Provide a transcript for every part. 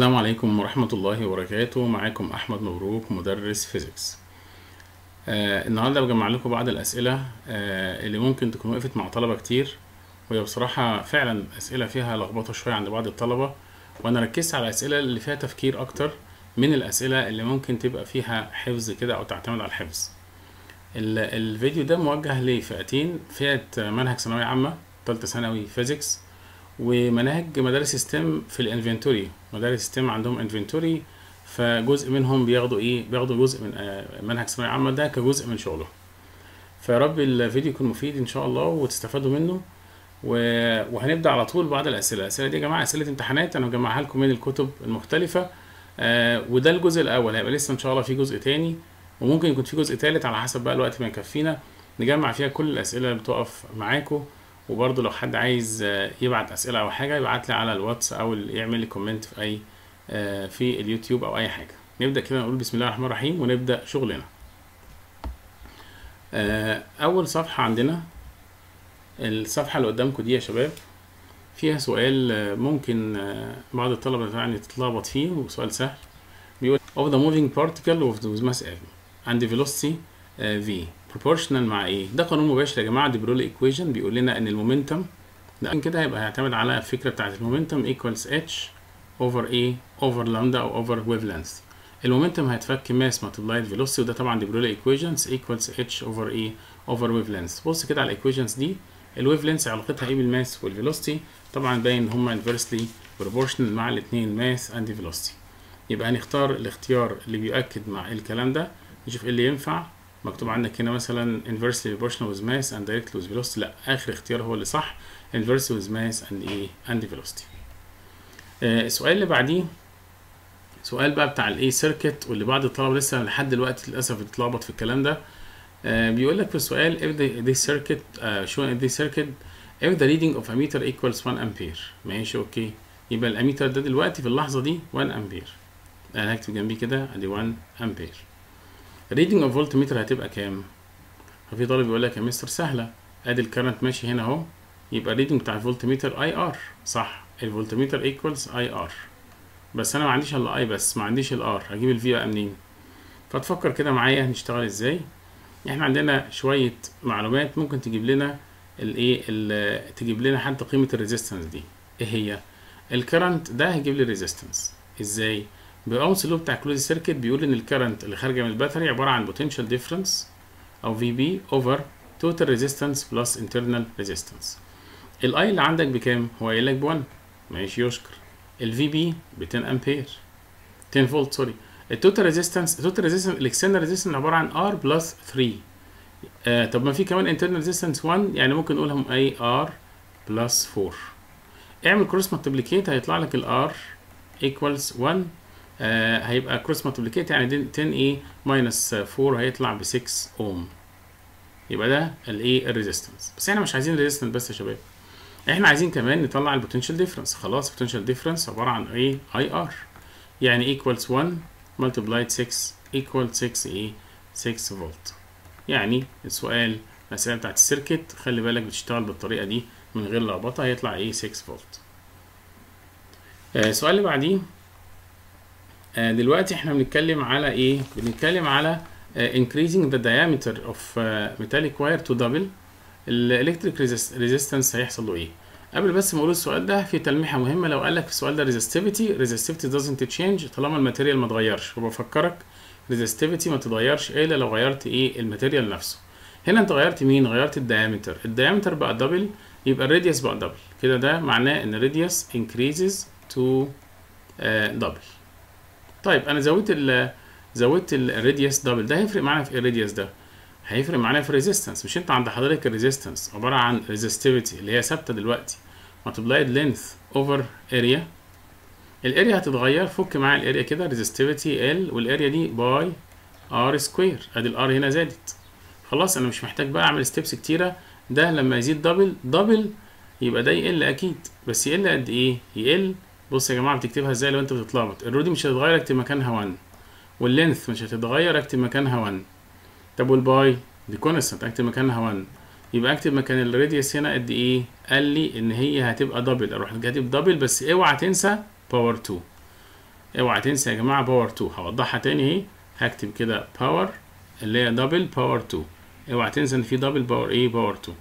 السلام عليكم ورحمة الله وبركاته. معاكم أحمد مبروك مدرس فيزيكس. آه النهاردة بجمع لكم بعض الأسئلة آه اللي ممكن تكون وقفت مع طلبة كتير وهي بصراحة فعلا أسئلة فيها لخبطة شوية عند بعض الطلبة وأنا ركزت على الأسئلة اللي فيها تفكير أكتر من الأسئلة اللي ممكن تبقى فيها حفظ كده أو تعتمد على الحفظ. ال- الفيديو ده موجه لفئتين فئة منهج ثانوية عامة تالتة ثانوي physics ومناهج مدارس STEM في ال inventory. مدارس STEM عندهم inventory فجزء منهم بياخدوا إيه؟ بياخدوا جزء من آه، منهج ثانوية عامة ده كجزء من شغله. فيا رب الفيديو يكون مفيد إن شاء الله وتستفادوا منه. و... وهنبدأ على طول بعض الأسئلة. الأسئلة دي يا جماعة أسئلة امتحانات أنا مجمعها لكم من الكتب المختلفة. آه وده الجزء الأول. هيبقى لسه إن شاء الله في جزء تاني. وممكن يكون في جزء تالت على حسب بقى الوقت ما يكفينا. نجمع فيها كل الأسئلة اللي بتقف معاكم. وبرضه لو حد عايز آه، يبعت أسئلة أو حاجة يبعت لي على الواتس أو يعمل لي comment في أي آه، في اليوتيوب أو أي حاجة. نبدأ كده نقول بسم الله الرحمن الرحيم ونبدأ شغلنا. آه، أول صفحة عندنا الصفحة اللي قدامكم دي يا شباب فيها سؤال ممكن بعض الطلبة يعني تتلخبط فيه وسؤال سهل. بيقول of the moving particle of the mass m and the velocity v. proportional مع إيه؟ ده قانون مباشر يا جماعة de Broglie equation بيقول لنا إن ال momentum ده كده هيبقى هيعتمد على الفكرة بتاعت ال momentum equals h over a over lambda أو over wavelength. ال momentum هيتفك mass multiplied velocity وده طبعا de Broglie equations equals h over a over wavelength. بص كده على ال equations دي ال wavelength علاقتها إيه بال mass وال velocity طبعا باين ان هما inversely proportional مع الاثنين mass and velocity. يبقى هنختار الاختيار اللي بيؤكد مع الكلام ده نشوف إيه اللي ينفع. مكتوب عندك هنا مثلا inversely proportional with mass and directly with velocity. لا آخر اختيار هو اللي صح. inversely with mass and إيه and velocity. آه السؤال اللي بعديه سؤال بقى بتاع الايه سيركت واللي بعض الطلبة لسه لحد دلوقتي للأسف بتتلخبط في الكلام ده. آه بيقول لك في السؤال if the, this circuit uh, shown in this circuit if the reading of a meter equals 1 ampere. ماشي okay. يبقى الأميتر ده دلوقتي في اللحظة دي 1 امبير أنا هكتب جنبيه كده أدي 1 امبير reading of voltmeter هتبقى كام؟ ففي طالب يقول لك يا مستر سهلة. ادي ال current ماشي هنا اهو. يبقى ال reading بتاع ال voltmeter IR. صح. ال voltmeter equals IR. بس أنا ما عنديش الا I بس ما عنديش ال R هجيب ال V بقى منين؟ فتفكر كده معايا هنشتغل إزاي؟ إحنا عندنا شوية معلومات ممكن تجيب لنا الايه ال- تجيب لنا حتى قيمة ال resistance دي. إيه هي؟ ال current ده هيجيب لي ال resistance إزاي؟ ب Ohm's law بتاع closed circuit بيقول إن ال current اللي خارجة من ال battery عبارة عن potential difference أو VB over total resistance plus internal resistance. ال I اللي عندك بكام؟ هو قايل لك ب 1 ماشي يشكر. ال VB ب 10 أمبير. 10 فولت sorry. ال total resistance ال total resistance ال external resistance عبارة عن R plus 3 آه طب ما في كمان internal resistance 1 يعني ممكن نقولهم أي R plus 4 اعمل cross multiplicate هيطلع لك ال R equals 1 آه هيبقى cross multiplicate يعني دي 10 إيه minus 4 هيطلع ب 6 اوم يبقى ده الايه ال resistance بس إحنا مش عايزين resistance بس يا شباب. إحنا عايزين كمان نطلع ال potential difference خلاص ال potential difference عبارة عن إيه IR يعني equals 1 multiplied 6 equal 6 إيه 6 فولت يعني السؤال الأسئلة بتاعت ال circuit خلي بالك بتشتغل بالطريقة دي من غير لخبطة هيطلع إيه 6 فولت السؤال اللي بعديه دلوقتي إحنا بنتكلم على إيه؟ بنتكلم على آه increasing the diameter of uh, metallic wire to double. ال electric resistance هيحصل له إيه؟ قبل بس ما أقول السؤال ده في تلميحة مهمة. لو قال لك السؤال ده resistivity resistivity doesn't change طالما ال material ما اتغيرش. وبفكرك resistivity ما تتغيرش إلا لو غيرت إيه؟ ال material نفسه. هنا انت غيرت مين؟ غيرت ال diameter ال diameter بقى double يبقى ال radius بقى double كده ده معناه ان ال radius increases to double طيب أنا زودت ال زودت ال radius double ده هيفرق معانا في إيه ال radius ده؟ هيفرق معانا في ال resistance مش أنت عند حضرتك ال resistance عبارة عن resistivity اللي هي ثابتة دلوقتي. multiplied length over area. ال area هتتغير فك معايا ال area كده resistivity ال وال area دي pi r squared أدي ال r هنا زادت. خلاص أنا مش محتاج بقى أعمل steps كتيرة. ده لما يزيد double double يبقى ده يقل أكيد. بس يقل قد إيه؟ يقل بص يا جماعة بتكتبها إزاي لو أنت بتتلخبط؟ ال rho دي مش هتتغير اكتب مكانها 1 وال length مش هتتغير اكتب مكانها 1 طب وال pi دي constant اكتب مكانها 1 يبقى اكتب مكان ال radius هنا قد إيه؟ قال لي إن هي هتبقى double أروح كاتب double بس اوعى تنسى power 2 اوعى تنسى يا جماعة power 2 هوضحها تاني اهي. هكتب كده power اللي هي double power 2 اوعى تنسى إن في double power إيه power 2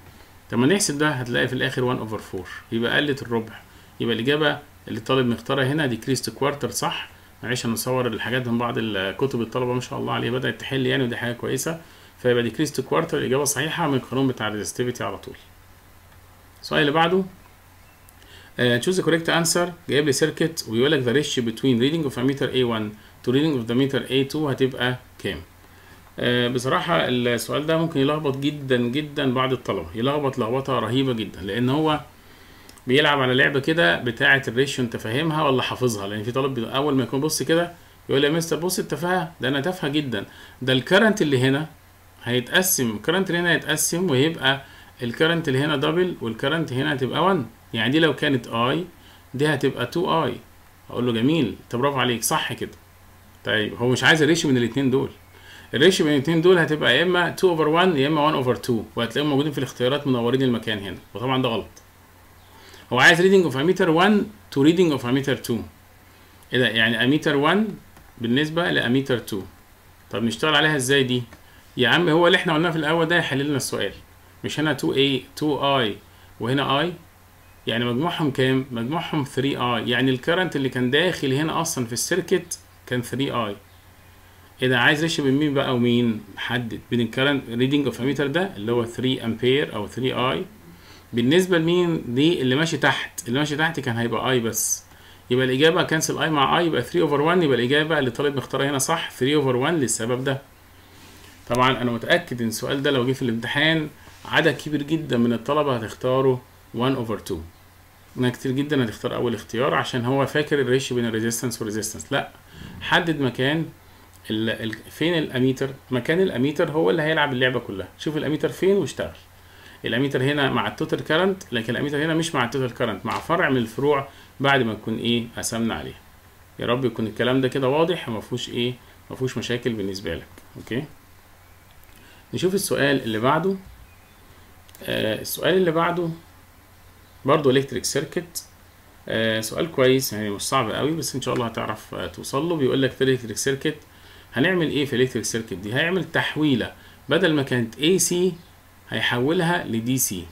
لما نحسب ده هتلاقي في الآخر 1 over 4 يبقى قلت الربع. يبقى الإجابة اللي الطالب مختارها هنا decreased quarter صح؟ معلش أنا مصور الحاجات من بعض الكتب الطلبة ما شاء الله عليها بدأت تحل يعني ودي حاجة كويسة. فيبقى decreased quarter الإجابة صحيحة من القانون بتاع الريزستيفيتي على طول. السؤال اللي بعده choose correct answer جايب لي circuit ويقول لك the ratio between reading of ammeter A1 to reading of the ammeter A2 هتبقى كام؟ آه بصراحة السؤال ده ممكن يلخبط جدا جدا بعض الطلبة يلخبط لخبطة رهيبة جدا لأن هو بيلعب على لعبة كده بتاعة ال ratio أنت فاهمها ولا حافظها؟ لأن في طالب أول ما يكون بص كده يقول لي يا مستر بص أنت فاهم ده أنا تافهة جدا. ده ال current اللي هنا هيتقسم ال current اللي هنا هيتقسم ويبقى ال current اللي هنا double وال current هنا هتبقى 1 يعني دي لو كانت I دي هتبقى 2 I أقول له جميل طب برافو عليك صح كده. طيب هو مش عايز ال ratio من الاثنين دول. ال ratio بين الاثنين دول هتبقى يا إما 2 over 1 يا إما 1 over 2 وهتلاقيهم موجودين في الاختيارات منورين المكان هنا وطبعا ده غلط. هو عايز reading of ammeter 1 to reading of ammeter 2 إيه ده؟ يعني اميتر 1 بالنسبة لاميتر 2 طب نشتغل عليها إزاي دي؟ يا عم هو اللي إحنا قلناه في الأول ده يحل لنا السؤال. مش هنا 2 I 2 I وهنا I يعني مجموعهم كام؟ مجموعهم 3 I. يعني ال current اللي كان داخل هنا أصلا في ال circuit كان 3 I. اذا عايز ratio بين مين بقى ومين؟ حدد. بين ال current reading of ammeter ده اللي هو 3 امبير أو 3 I بالنسبة لمين؟ دي اللي ماشي تحت. اللي ماشي تحت كان هيبقى I بس. يبقى الإجابة cancel I مع I يبقى 3 over 1 يبقى الإجابة اللي طالب مختارها هنا صح 3 over 1 للسبب ده. طبعا أنا متأكد إن السؤال ده لو جه في الامتحان عدد كبير جدا من الطلبة هتختاره 1 over 2 ناس كتير جدا هتختار أول اختيار عشان هو فاكر ال ratio بين ال resistance وال resistance لأ حدد مكان ال ال فين الأميتر. مكان الأميتر هو اللي هيلعب اللعبة كلها. شوف الأميتر فين واشتغل. الاميتر هنا مع ال total current لكن الاميتر هنا مش مع ال total current مع فرع من الفروع بعد ما نكون إيه قسمنا عليه يا رب يكون الكلام ده كده واضح وما فيهوش إيه ما فيهوش مشاكل بالنسبة لك. okay؟ نشوف السؤال اللي بعده. آه السؤال اللي بعده برضو electric circuit آه سؤال كويس يعني مش صعب قوي بس إن شاء الله هتعرف آه توصل له. بيقول لك electric circuit هنعمل إيه في ال electric circuit دي؟ هيعمل تحويلة. بدل ما كانت اي سي هيحولها لدي سي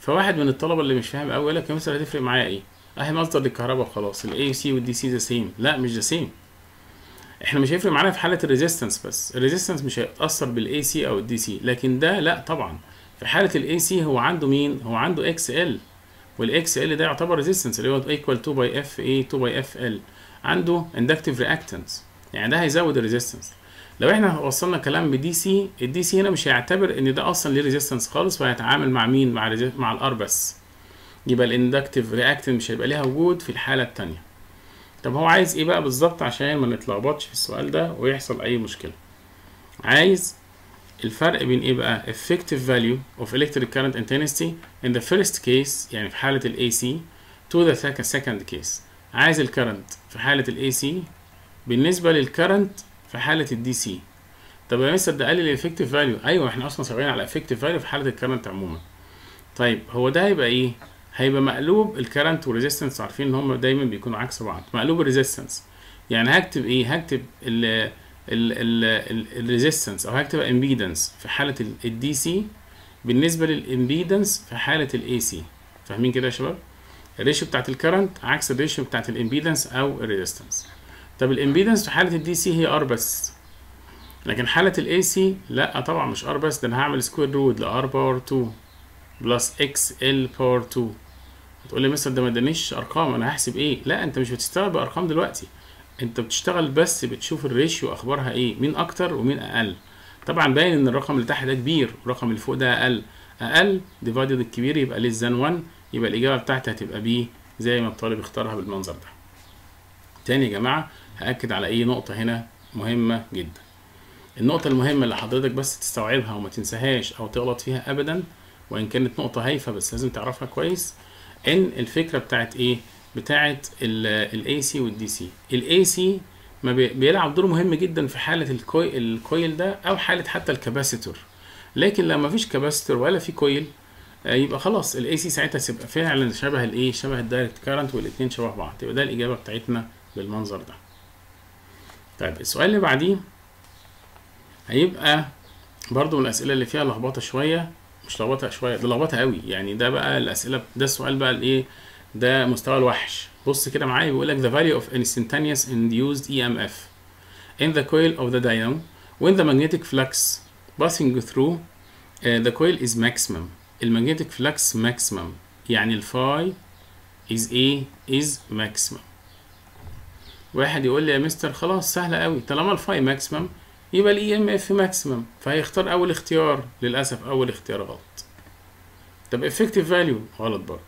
فواحد من الطلبة اللي مش فاهم قوي يقول لك يا مستر هتفرق معايا إيه؟ اهي مصدر للكهرباء وخلاص ال AC وال DC the same لا مش the same إحنا مش هيفرق معانا في حالة ال resistance بس. ال resistance مش هيتأثر بال AC أو ال DC لكن ده لا طبعا. في حالة ال AC هو عنده مين؟ هو عنده XL وال XL ده يعتبر resistance اللي هو equal 2 pi f إيه 2 pi f L عنده inductive reactance يعني ده هيزود ال resistance لو إحنا وصلنا كلام ب DC ال DC هنا مش هيعتبر إن ده أصلا ليه resistance خالص وهيتعامل مع مين؟ مع مع ال R بس. يبقى ال inductive reactance مش هيبقى ليها وجود في الحالة الثانية طب هو عايز إيه بقى بالظبط عشان ما نتلخبطش في السؤال ده ويحصل أي مشكلة؟ عايز الفرق بين إيه بقى؟ effective value of electric current intensity in the first case يعني في حالة ال AC to the second, case. عايز ال current في حالة ال AC بالنسبة لل current في حالة ال DC طب يا مستر ده لي effective value. أيوه إحنا أصلا شغالين على effective value في حالة ال current عموما. طيب هو ده هيبقى إيه؟ هيبقى مقلوب ال current وال resistance عارفين إن هم دايما بيكونوا عكس بعض. مقلوب ال resistance يعني هكتب إيه؟ هكتب ال ال resistance أو هكتب impedance في حالة ال DC بالنسبة لل impedance في حالة ال AC فاهمين كده يا شباب؟ الريشيو بتاعت الكرنت عكس الريشيو بتاعت الامبيدنس أو الريزيستنس طب ال impedance في حالة ال DC هي R بس. لكن حالة ال AC لا طبعا مش R بس ده أنا هعمل square root ل R power 2 plus XL power 2 هتقول لي مثلا ده ما ادانيش أرقام أنا هحسب إيه؟ لا أنت مش بتشتغل بأرقام دلوقتي. أنت بتشتغل بس بتشوف ال ratio أخبارها إيه مين أكتر ومين أقل. طبعا باين إن الرقم اللي تحت ده كبير والرقم اللي فوق ده أقل. أقل divided الكبير يبقى less than 1 يبقى الإجابة بتاعتي هتبقى B زي ما الطالب اختارها بالمنظر ده. تاني يا جماعة هأكد على أي نقطة هنا مهمة جدا. النقطة المهمة اللي حضرتك بس تستوعبها وما تنساهاش أو تغلط فيها ابدا وإن كانت نقطة هايفة بس لازم تعرفها كويس إن الفكرة بتاعت إيه؟ بتاعت الاي سي والدي سي الاي سي ما بيلعب دور مهم جدا في حالة ال coil, ده أو حالة حتى ال capacitor. لكن لو ما فيش capacitor ولا في coil يبقى خلاص ال AC ساعتها تبقى فعلا شبه الايه شبه ال direct current والاثنين شبه بعض. يبقى ده الإجابة بتاعتنا بالمنظر ده. طيب السؤال اللي بعديه هيبقى برضو من الأسئلة اللي فيها لخبطة شوية مش لخبطة شوية ده لخبطة قوي. يعني ده بقى الأسئلة ده السؤال بقى الإيه؟ ده مستوى الوحش. بص كده معايا بيقول لك the value of instantaneous induced EMF in the coil of the dynamo when the magnetic flux passing through uh, the coil is maximum. ال magnetic flux maximum. يعني ال phi is a is maximum. واحد يقول لي يا مستر خلاص سهلة قوي طالما ال phi maximum يبقى ال EMF maximum فهيختار أول اختيار للأسف أول اختيار غلط. طب effective value غلط برضه.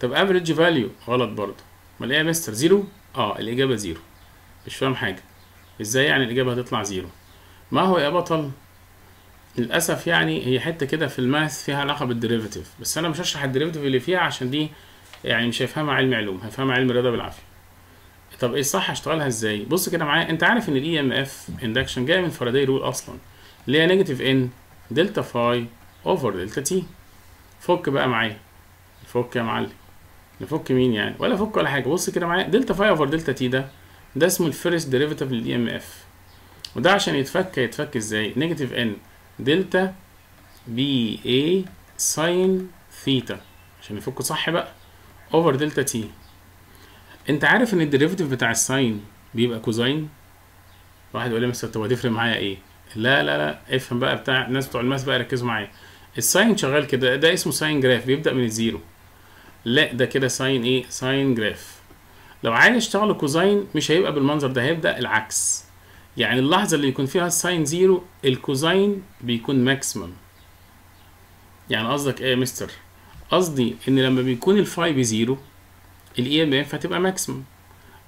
طب average value غلط برضه. امال إيه يا مستر zero؟ آه الإجابة zero. مش فاهم حاجة. إزاي يعني الإجابة هتطلع zero؟ ما هو يا بطل؟ للأسف يعني هي حتة كده في ال math فيها علاقة بال derivative بس أنا مش هشرح ال derivative اللي فيها عشان دي يعني مش هيفهمها علم علوم هيفهمها علم رياضه بالعافية. طب إيه الصح؟ اشتغلها إزاي؟ بص كده معايا أنت عارف إن ال EMF induction جاي من Faraday rule أصلا اللي هي negative N delta phi over delta t فك بقى معايا. فك يا معلم. نفك مين يعني؟ ولا فك ولا حاجة. بص كده معايا delta phi over delta t ده ده اسمه ال first derivative لل EMF وده عشان يتفك يتفك إزاي؟ negative N delta B A sine theta عشان يفكوا صح بقى. over delta t انت عارف ان ال derivative بتاع ال sine بيبقى cosine واحد يقول لي مستر طب هتفرق معايا إيه؟ لا لا لا افهم بقى بتاع الناس بتوع ال math بقى ركزوا معايا. ال sine شغال كده ده اسمه sine graph بيبدأ من ال zero. لا ده كده sine إيه؟ sine graph. لو عايز اشتغل cosine مش هيبقى بالمنظر ده هيبدأ العكس. يعني اللحظة اللي يكون فيها ال sine zero ال cosine بيكون maximum يعني قصدك إيه يا مستر؟ قصدي ان لما بيكون ال phi ب zero ال EMF هتبقى maximum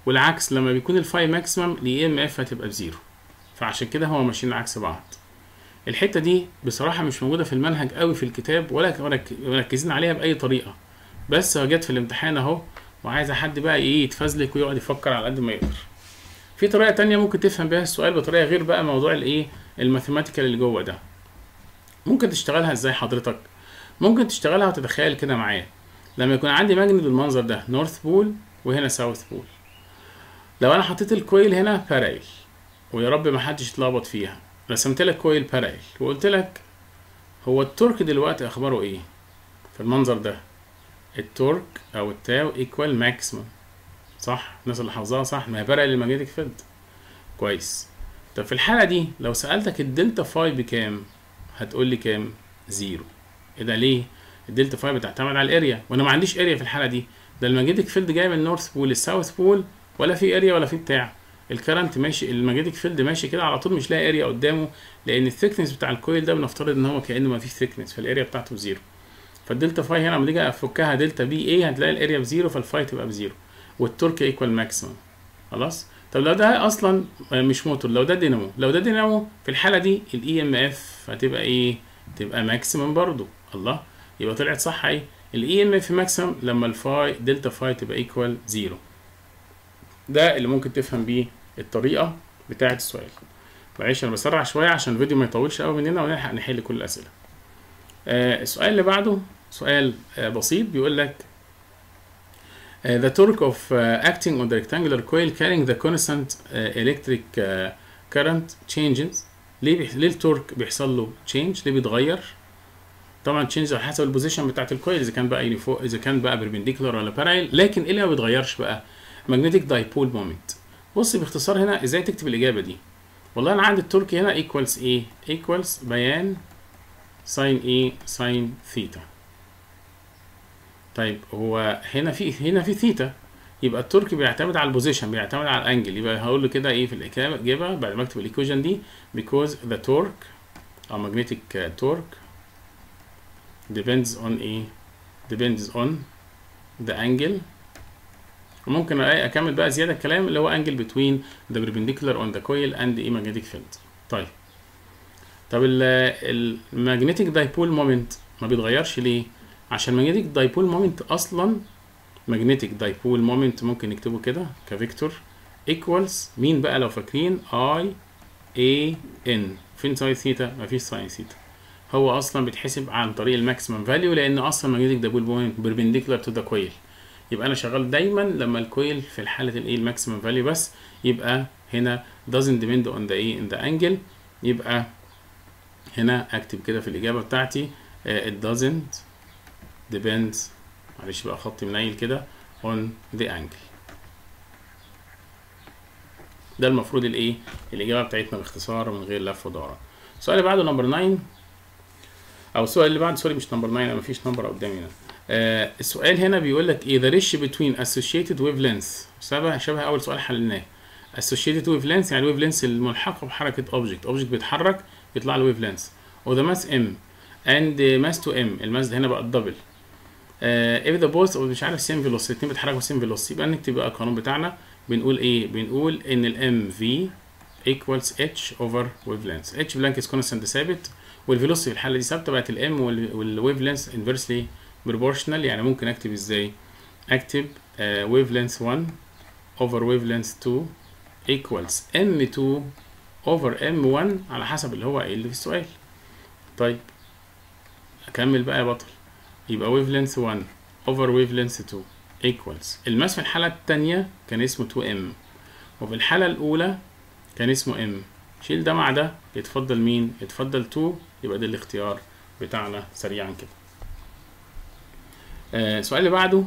والعكس لما بيكون ال phi maximum ال EMF هتبقى ب zero فعشان كده هو ماشيين عكس بعض. الحتة دي بصراحة مش موجودة في المنهج قوي في الكتاب ولا مركزين عليها بأي طريقة. بس جت في الامتحان أهو وعايز حد بقى إيه يتفزلك ويقعد يفكر على قد ما يقدر. في طريقة تانية ممكن تفهم بيها السؤال بطريقة غير بقى موضوع الايه ال mathematical اللي جوه ده. ممكن تشتغلها إزاي حضرتك؟ ممكن تشتغلها وتتخيل كده معايا. لما يكون عندي magnet بالمنظر ده north pole وهنا south pole لو أنا حطيت ال coil هنا parallel ويا رب ما حدش يتلخبط فيها رسمت لك coil parallel وقلت لك هو ال torque دلوقتي أخباره إيه؟ في المنظر ده. ال torque أو ال tau equal maximum صح؟ الناس اللي حافظاها صح؟ ما هي parallel ال magnetic field كويس. طب في الحالة دي لو سألتك ال delta phi بكام هتقول لي كام؟ zero. إيه ده ليه؟ ال delta phi بتعتمد على ال area وأنا ما عنديش area في الحاله دي. ده ال magnetic field جاي من ال north pole لل south pole ولا في area ولا في بتاع. ال current ماشي ال magnetic field ماشي كده على طول مش لاقي area قدامه لأن ال thickness بتاع ال coil ده بنفترض ان هو كأنه ما فيش thickness فال area بتاعته ب zero فال delta phi هنا لما تيجي افكها delta B A هتلاقي ال area ب zero فال phi تبقى ب zero وال torque equal maximum خلاص؟ طب لو ده أصلا مش موتور لو ده دينامو لو ده دينامو في الحاله دي ال EMF هتبقى إيه؟ تبقى maximum برضو الله؟ يبقى طلعت صح إيه ال EMF maximum لما ال phi delta phi تبقى equal zero ده اللي ممكن تفهم بيه الطريقة بتاعة السؤال. معلش أنا بسرع شوية عشان الفيديو ما يطولش قوي مننا ونلحق نحل كل الأسئلة. آه السؤال اللي بعده سؤال آه بسيط. بيقول لك Uh, the torque of uh, acting on the rectangular coil carrying the constant uh, electric uh, current changes ليه بيح... ليه ال torque بيحصل له change ليه بيتغير؟ طبعا change على حسب ال position بتاعت ال coil إذا كان بقى unifo إذا كان بقى perpendicular ولا parallel لكن إيه اللي ما بيتغيرش بقى magnetic dipole moment. بص باختصار هنا إزاي تكتب الإجابة دي؟ والله أنا عندي ال torque هنا equals إيه equals BIAN sine إيه sine theta طيب هو هنا في هنا في ثيتا يبقى ال torque بيعتمد على ال position بيعتمد على ال angle يبقى هقول له كده إيه في الإجابة بعد ما أكتب ال equation دي because the torque أو magnetic torque depends on إيه depends on the angle وممكن اكمل بقى زياده الكلام اللي هو angle between the perpendicular on the coil and the magnetic field طيب طب ال magnetic dipole moment ما بيتغيرش ليه عشان magnetic dipole moment أصلا magnetic dipole moment ممكن نكتبه كده ك vector equals مين بقى لو فاكرين I A N فين sine theta مفيش sine theta هو أصلا بيتحسب عن طريق ال maximum value لأن أصلا magnetic dipole moment perpendicular to the coil يبقى أنا شغال دايما لما ال coil في حاله الإيه ال maximum value بس يبقى هنا doesn't depend on the إيه on the angle يبقى هنا اكتب كده في الإجابة بتاعتي uh, it doesn't depend معلش بقى خطي منيل كده on the angle. ده المفروض الإيه؟ الإجابة بتاعتنا باختصار من غير لف ودوران السؤال اللي بعده number 9 أو السؤال اللي بعده sorry مش number 9 أنا مفيش number قدامي هنا آه السؤال هنا بيقول لك إيه the ratio between associated wavelengths. شبه شبه أول سؤال حللناه. associated wavelengths يعني wavelengths الملحقة بحركة object. object بيتحرك بيطلع له wavelengths. و the mass m and mass 2m. ال mass ده هنا بقى ال double the both of مش عارف same velocity الاثنين بيتحركوا same velocity. يبقى نكتب بقى القانون بتاعنا. بنقول إيه؟ بنقول إن ال mv equals h over wavelengths. h is constant ثابت. وال velocity في الحاله دي ثابته بقت ال m وال wavelength inversely proportional. يعني ممكن اكتب إزاي؟ اكتب wave length 1 over wave length 2 equals m2 over m1 على حسب اللي هو اللي في السؤال. طيب أكمل بقى يا بطل. يبقى wave length 1 over wave length 2 equals. ال mass في الحالة التانية كان اسمه 2m وفي الحالة الأولى كان اسمه m. شيل ده مع ده. يتفضل مين؟ يتفضل 2 يبقى ده الاختيار بتاعنا سريعا كده. آه السؤال اللي بعده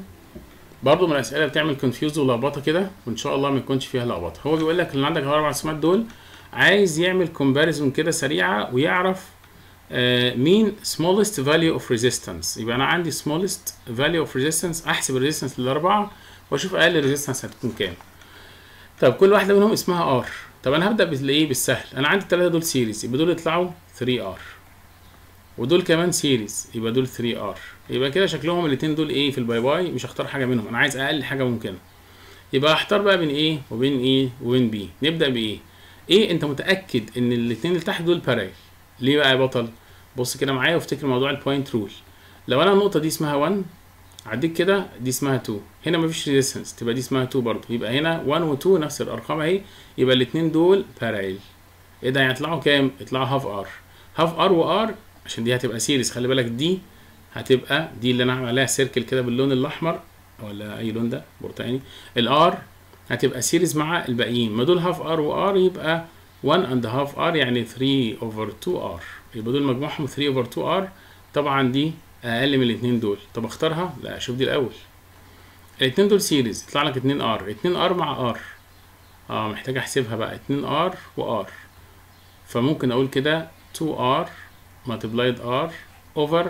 برضه من الأسئلة بتعمل confuse ولخبطة كده وإن شاء الله ما يكونش فيها لخبطة. هو بيقول لك اللي عندك الأربع رسومات دول عايز يعمل comparison كده سريعة ويعرف آه مين smallest value of resistance يبقى أنا عندي smallest value of resistance أحسب ال resistance للأربعة وأشوف أقل resistance هتكون كام. طب كل واحدة منهم اسمها R طب أنا هبدأ بالايه بالسهل أنا عندي الثلاثه دول series يبقى دول يطلعوا 3 R ودول كمان series يبقى دول 3 R يبقى كده شكلهم الاثنين دول إيه في ال bye bye مش هختار حاجة منهم. أنا عايز أقل حاجة ممكنة. يبقى هختار بقى بين إيه وبين A وبين B نبدأ ب A إيه أنت متأكد إن الاثنين اللي تحت دول parallel ليه بقى يا بطل؟ بص كده معايا وافتكر موضوع ال point rule لو أنا النقطة دي اسمها 1 عديك كده دي اسمها 2 هنا مفيش resistance تبقى دي اسمها 2 برضه. يبقى هنا 1 و 2 نفس الأرقام أهي. يبقى الاثنين دول parallel إيه ده؟ هيطلعوا كام؟ يطلعوا half R half R و R عشان دي هتبقى series خلي بالك دي هتبقى دي اللي أنا هعمل عليها circle كده باللون الأحمر ولا أي لون ده؟ برتقاني. ال R هتبقى series مع الباقيين. ما دول half R و R يبقى 1 and half R يعني 3 over 2 R يبقى دول مجموعهم 3 over 2 R طبعا دي أقل من الاثنين دول. طب اختارها؟ لا أشوف دي الأول. الاثنين دول series يطلع لك 2 R 2 R مع R آه محتاج أحسبها بقى. 2 R و R فممكن أقول كده 2 R multiplied r over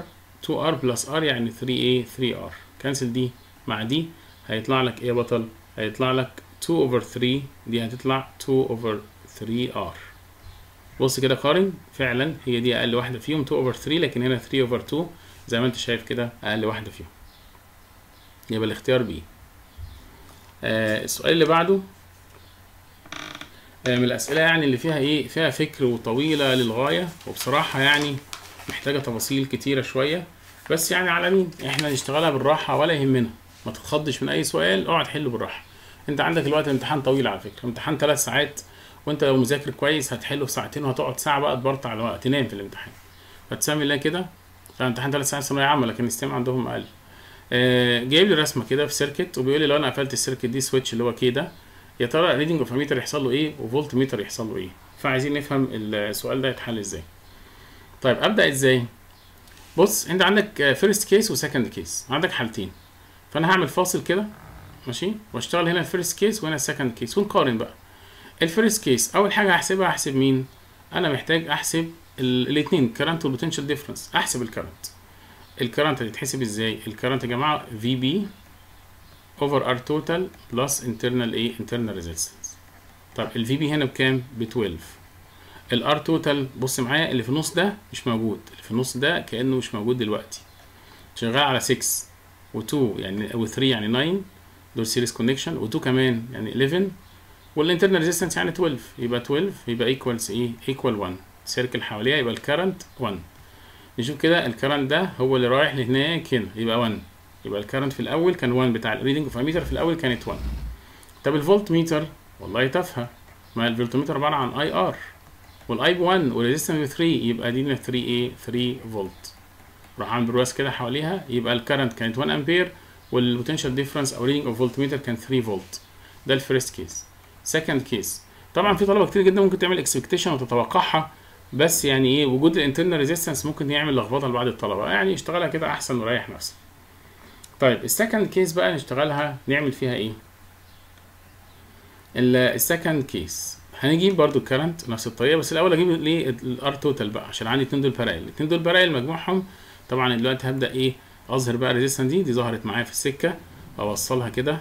2r plus r يعني 3a 3r cancel دي مع دي. هيطلع لك إيه يا بطل؟ هيطلع لك 2 over 3 دي هتطلع 2 over 3r بص كده قارن فعلا هي دي أقل واحدة فيهم 2 over 3 لكن هنا 3 over 2 زي ما أنت شايف كده أقل واحدة فيهم. يبقى الاختيار بي آه السؤال اللي بعده من الأسئلة يعني اللي فيها إيه؟ فيها فكر وطويلة للغاية وبصراحة يعني محتاجة تفاصيل كتيرة شوية. بس يعني على مين إحنا نشتغلها بالراحة ولا يهمنا. ما تتخضش من أي سؤال أقعد حله بالراحة. أنت عندك الوقت امتحان طويل على فكرة امتحان ثلاث ساعات وأنت لو مذاكر كويس هتحله في ساعتين وهتقعد ساعة بقى تبرطع على الوقت تنام في الامتحان. فتسمي الله كده. امتحان ثلاث ساعات ثانوية عامة لكن ال STEM عندهم أقل. آه جايب لي رسمة كده في circuit وبيقول لي لو أنا قفلت ال circuit دي switch اللي هو K ده يا ترى reading of ammeter يحصل له إيه؟ وفولت ميتر يحصل له إيه؟ فعايزين نفهم السؤال ده يتحل إزاي. طيب أبدأ إزاي؟ بص أنت عندك first case و second case عندك حالتين. فأنا هعمل فاصل كده ماشي؟ وأشتغل هنا ال first case وهنا ال second case ونقارن بقى. ال first case أول حاجة هحسبها هحسب مين؟ أنا محتاج أحسب الاثنين current وال potential difference أحسب ال current ال current هتتحسب إزاي؟ ال current يا جماعة VB over R total plus internal إيه internal resistance طب ال VB هنا بكام؟ ب 12 ال R total بص معايا اللي في النص ده مش موجود. اللي في النص ده كأنه مش موجود دلوقتي. شغال على 6 و2 يعني و3 يعني 9 دول series connection و2 كمان يعني 11 وال internal resistance يعني 12 يبقى 12 يبقى equals إيه؟ equal 1 circle حواليها يبقى ال current 1 نشوف كده ال current ده هو اللي رايح لهناك هنا يبقى 1 يبقى ال current في الأول كان 1 بتاع ال reading of ammeter في الأول كانت 1 طب الفولت ميتر والله تافهة. ما الفولت ميتر عبارة عن I R وال I ب 1 وال resistance ب 3 يبقى دي 3 إيه 3 فولت راح أعمل برواز كده حواليها يبقى ال current كانت 1 امبير وال potential difference أو reading of voltmeter كان 3 فولت ده ال first case second case طبعا في طلبة كتير جدا ممكن تعمل expectation وتتوقعها بس يعني إيه وجود ال internal resistance ممكن يعمل لخبطة لبعض الطلبة. يعني اشتغلها كده أحسن وريح نفسك. طيب ال second case بقى نشتغلها نعمل فيها إيه؟ ال second case هنجيب برضو ال current نفس الطريقة بس الأول أجيب ليه ال R total بقى عشان عندي اتنين دول parallel الاتنين دول parallel مجموعهم. طبعا دلوقتي هبدأ إيه؟ أظهر بقى ال resistance دي دي ظهرت معايا في السكة. أوصلها كده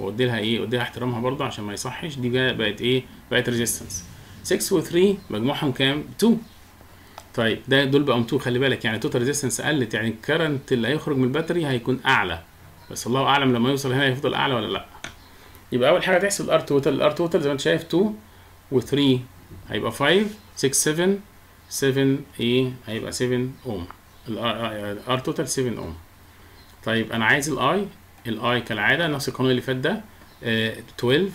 وادي لها إيه؟ وادي لها احترامها برضو عشان ما يصحش. دي بقى بقت إيه؟ بقت resistance 6 و 3 مجموعهم كام؟ 2 طيب ده دول بقوا 2 خلي بالك يعني total resistance قلت يعني ال current اللي هيخرج من ال battery هيكون أعلى. بس الله أعلم لما يوصل هنا هيفضل أعلى ولا لأ. يبقى أول حاجة تحسب ال R total ال R total زي ما أنت شايف 2 و3 هيبقى 5 6 7 7 إيه هيبقى 7 ohm ال R total 7 اوم طيب أنا عايز ال I ال I كالعادة نفس القانون اللي فات ده آه 12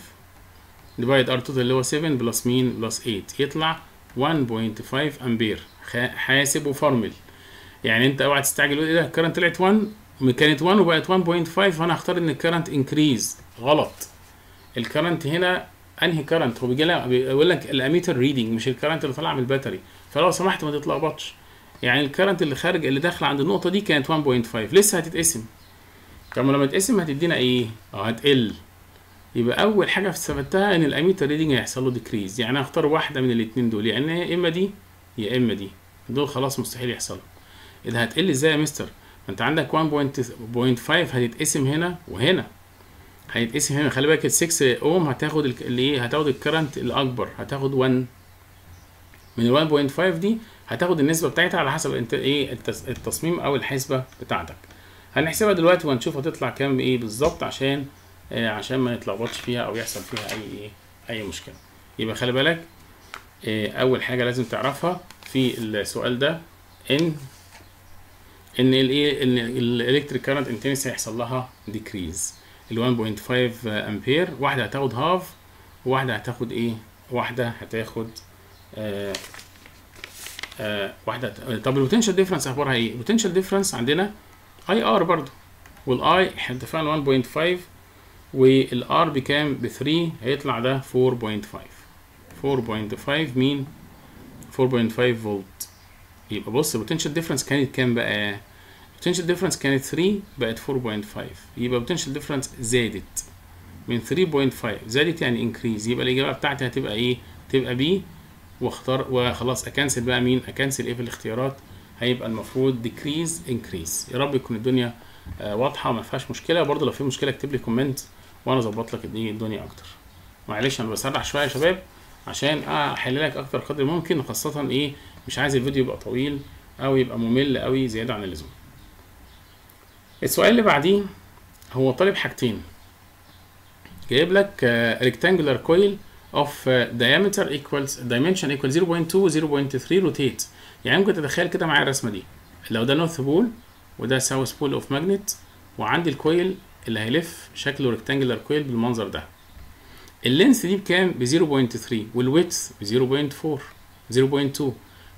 divide R total اللي هو 7 plus مين plus 8 يطلع 1.5 امبير حاسب وفورمل يعني انت اوعى تستعجل إيه ده ال current طلعت 1 كانت 1 وبقت 1.5 فانا هختار ان ال current increase غلط. ال current هنا انهي current هو بيجي بيقول لك ال ammeter reading مش ال current اللي طالع من ال battery. فلو سمحت ما تتلخبطش. يعني ال current اللي خارج اللي داخله عند النقطة دي كانت 1.5 لسه هتتقسم. طب لما تقسم هتدينا إيه؟ آه هتقل. يبقى أول حاجة ثبتها إن ال ammeter reading هيحصل له decrease يعني هختار واحدة من الاثنين دول يعني يا إما دي يا إما دي. دول خلاص مستحيل يحصلوا. إذا هتقل إزاي يا مستر؟ ما أنت عندك 1.5 هتتقسم هنا وهنا. هيتقسم هنا. خلي بالك ال 6 اوم هتاخد اللي إيه؟ هتاخد الكرنت الأكبر. هتاخد 1 من ال 1.5 دي هتاخد النسبة بتاعتها على حسب انت إيه؟ التصميم أو الحسبة بتاعتك. هنحسبها دلوقتي وهنشوف هتطلع كام إيه بالظبط عشان آه عشان ما نتلخبطش فيها أو يحصل فيها أي إيه؟ أي مشكلة. يبقى خلي بالك آه أول حاجة لازم تعرفها في السؤال ده إن إن الايه إن ال electric current intensity هيحصل لها decrease ال 1.5 امبير واحدة هتاخد half وواحده هتاخد إيه؟ واحدة هتاخد آه آه واحدة طب ال potential difference أخبارها إيه؟ ال potential difference عندنا I R برضو وال I إحنا اتفقنا 1.5 وال R بكام ب 3 هيطلع ده 4.5 4.5 مين 4.5 فولت يبقى بص ال potential difference كانت كام بقى؟ ال potential difference كانت 3 بقت 4.5 يبقى ال potential difference زادت من 3.5 زادت يعني increase يبقى الإجابة بتاعتي هتبقى إيه؟ تبقى B واختار وخلاص أ cancel بقى مين؟ أ cancel إيه في الاختيارات. هيبقى المفروض decrease increase يا رب يكون الدنيا آه واضحة ما فيهاش مشكلة. برضه لو في مشكلة اكتب لي comment وأنا أظبط لك الدنيا أكتر. معلش أنا بسرع شوية يا شباب. عشان احل لك أكتر قدر ممكن وخاصة إيه مش عايز الفيديو يبقى طويل أو يبقى ممل قوي زيادة عن اللزوم. السؤال اللي بعديه هو طالب حاجتين. جايب لك rectangular coil of diameter equals dimension equals 0.2 0.3 rotate. يعني ممكن تتخيل كده معايا الرسمة دي. لو ده north pole وده south pole of magnet وعندي ال coil اللي هيلف شكله rectangular coil بالمنظر ده. ال length دي بكام؟ ب 0.3 وال width ب 0.4 0.2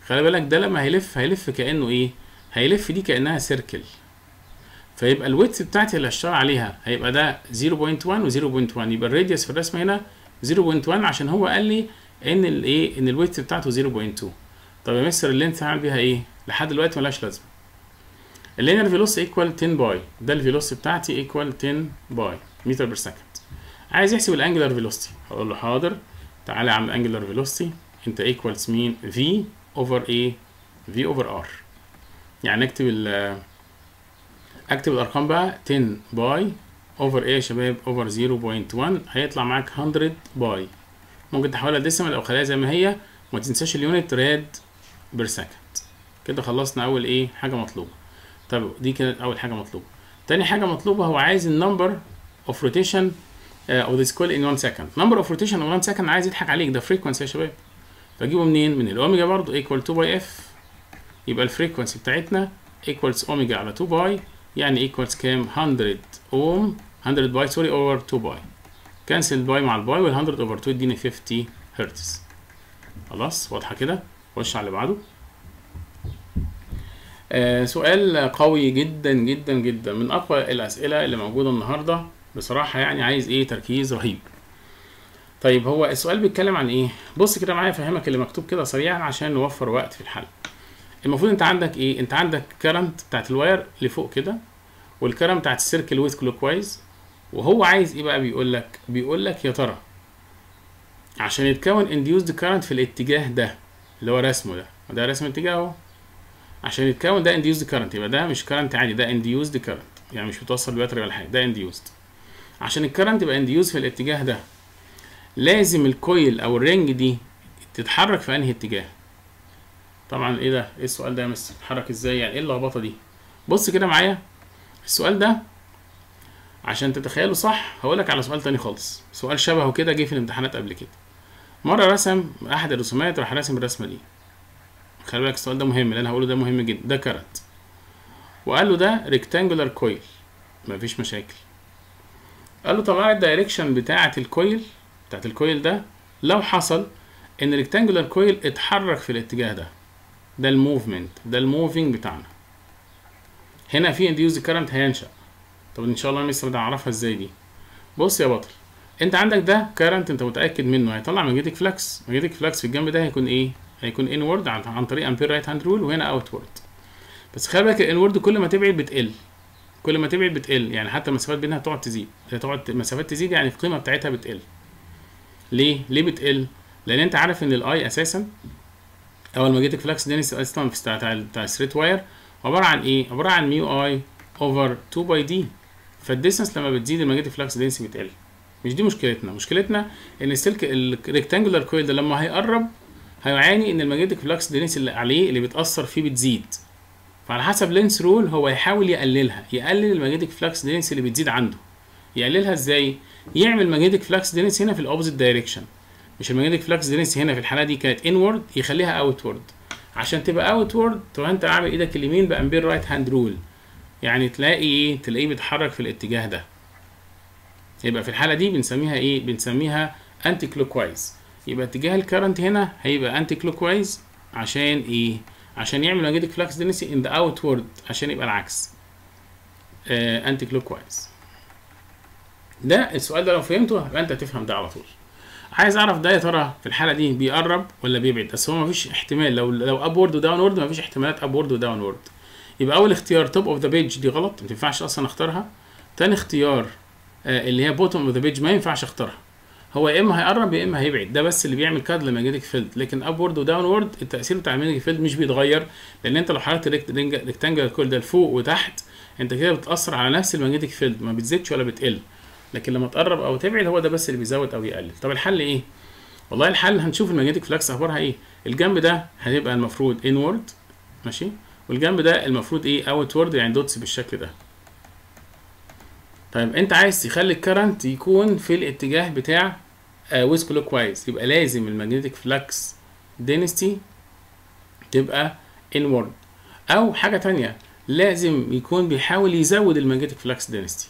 خلي بالك ده لما هيلف هيلف كأنه إيه؟ هيلف دي كأنها circle فيبقى ال width بتاعتي اللي هشتغل عليها هيبقى ده 0.1 و0.1 يبقى ال radius في الرسمة هنا 0.1 عشان هو قال لي إن الايه إن ال width بتاعته 0.2 طب يا مستر ال length هعمل بيها إيه؟ لحد دلوقتي ملهاش لازمة. ال linear velocity equal 10 pi ده ال velocity بتاعتي equal 10 pi meter per second عايز يحسب ال angular velocity هقول له حاضر. تعالى يا عم ال angular velocity انت equals مين V over إيه V over R يعني اكتب ال اكتب الأرقام بقى. 10 pi over إيه يا شباب over 0.1 هيطلع معاك 100 pi ممكن تحولها decimal أو خليها زي ما هي. وما تنساش ال unit rad per second كده خلصنا أول إيه؟ حاجة مطلوبة. طب دي كانت أول حاجة مطلوبة. تاني حاجة مطلوبة هو عايز ال number of rotation of this coil in 1 second number of rotation in 1 second عايز يضحك عليك. ده frequency يا شباب. فاجيبه منين؟ من الاوميجا برضو equal 2 pi F يبقى ال frequency بتاعتنا equals omega على 2 pi يعني equals كام؟ 100 اوم 100 pi sorry over 2 pi cancel ال pi مع ال pi وال 100 over 2 يديني 50 هرتز خلاص؟ واضحة كده؟ خش على اللي بعده. آه سؤال قوي جدا جدا جدا. من أقوى الأسئلة اللي موجودة النهارده. بصراحة يعني عايز إيه تركيز رهيب. طيب هو السؤال بيتكلم عن إيه؟ بص كده معايا أفهمك اللي مكتوب كده سريعا عشان نوفر وقت في الحل المفروض أنت عندك إيه؟ أنت عندك current بتاعت ال wire لفوق كده وال current بتاعت ال circle with clockwise وهو عايز إيه بقى؟ بيقول لك بيقول لك يا ترى عشان يتكون induced current في الاتجاه ده اللي هو رسمه ده ده رسم اتجاه أهو. عشان يتكون ده induced current يبقى ده مش current عادي ده induced current يعني مش متوصل ب battery ولا حاجة ده induced. عشان ال current يبقى induced في الاتجاه ده. لازم ال coil أو ال ring دي تتحرك في أنهي اتجاه؟ طبعا إيه ده؟ إيه السؤال ده يا مستر؟ تتحرك إزاي؟ يعني إيه اللخبطة دي؟ بص كده معايا. السؤال ده عشان تتخيله صح هقولك على سؤال تاني خالص. سؤال شبهه كده جه في الامتحانات قبل كده. مرة رسم أحد الرسومات راح راسم الرسمة دي. خلي بالك السؤال ده مهم اللي أنا هقوله ده مهم جدا. ده current. وقال له ده rectangular coil مفيش مشاكل. قال له طلع ال direction بتاعة ال coil بتاعة ال coil ده لو حصل إن rectangular coil اتحرك في الاتجاه ده ده ال movement ده ال moving بتاعنا. هنا في induced current هينشأ. طب إن شاء الله مستر ده أعرفها إزاي دي؟ بص يا بطل أنت عندك ده current أنت متأكد منه هيطلع magnetic flux magnetic flux في الجنب ده هيكون إيه؟ هيكون inward عن طريق Ampere right hand rule وهنا outward بس خلي بالك ال inward كل ما تبعد بتقل. كل ما تبعد بتقل. يعني حتى المسافات بينها تقعد تزيد. تقعد مسافات تزيد يعني القيمة بتاعتها بتقل. ليه؟ ليه بتقل؟ لأن أنت عارف إن ال I أساسا أو ال magnetic flux دي أصلا في بتاع straight wire عبارة عن إيه؟ عبارة عن mu I over 2 pi d فال distance لما بتزيد ال magnetic flux density بتقل. مش دي مشكلتنا. مشكلتنا إن السلك ال rectangular coil ده لما هيقرب هيعاني إن ال magnetic flux density اللي عليه اللي بتاثر فيه بتزيد. فعلى حسب Lenz rule هو يحاول يقللها. يقلل ال magnetic flux density اللي بتزيد عنده. يقللها إزاي؟ يعمل magnetic flux density هنا في ال opposite direction مش ال magnetic flux density هنا في الحالة دي كانت inward يخليها outward عشان تبقى outward تبقى انت عامل إيدك اليمين ب Ampere right hand rule يعني تلاقي إيه؟ تلاقيه بيتحرك في الاتجاه ده. يبقى في الحالة دي بنسميها إيه؟ بنسميها anticlockwise يبقى اتجاه ال current هنا هيبقى anticlockwise عشان إيه؟ عشان يعمل magnetic flux density in the outward عشان يبقى العكس. آه anticlockwise ده السؤال ده لو فهمته يبقى انت تفهم ده على طول. عايز اعرف ده يا ترى في الحالة دي بيقرب ولا بيبعد؟ بس هو مفيش احتمال. لو لو upward و downward مفيش احتمالات upward و downward يبقى أول اختيار top of the page دي غلط ما تنفعش أصلا أختارها. تاني اختيار آه اللي هي bottom of the page ما ينفعش أختارها. هو يا إما هيقرب يا إما هيبعد. ده بس اللي بيعمل cut ل magnetic field لكن upward و downward التأثير بتاع ال magnetic field مش بيتغير لأن أنت لو حركت rectangle كل ده لفوق وتحت أنت كده بتأثر على نفس ال magnetic field ما بتزيدش ولا بتقل. لكن لما تقرب أو تبعد هو ده بس اللي بيزود أو يقلل. طب الحل إيه؟ والله الحل هنشوف ال magnetic flux أخبارها إيه. الجنب ده هيبقى المفروض inward ماشي؟ والجنب ده المفروض إيه؟ out يعني dots بالشكل ده. طيب انت عايز تخلي ال current يكون في الاتجاه بتاع with clockwise يبقى لازم ال magnetic flux density تبقى inward أو حاجة تانية لازم يكون بيحاول يزود ال magnetic flux density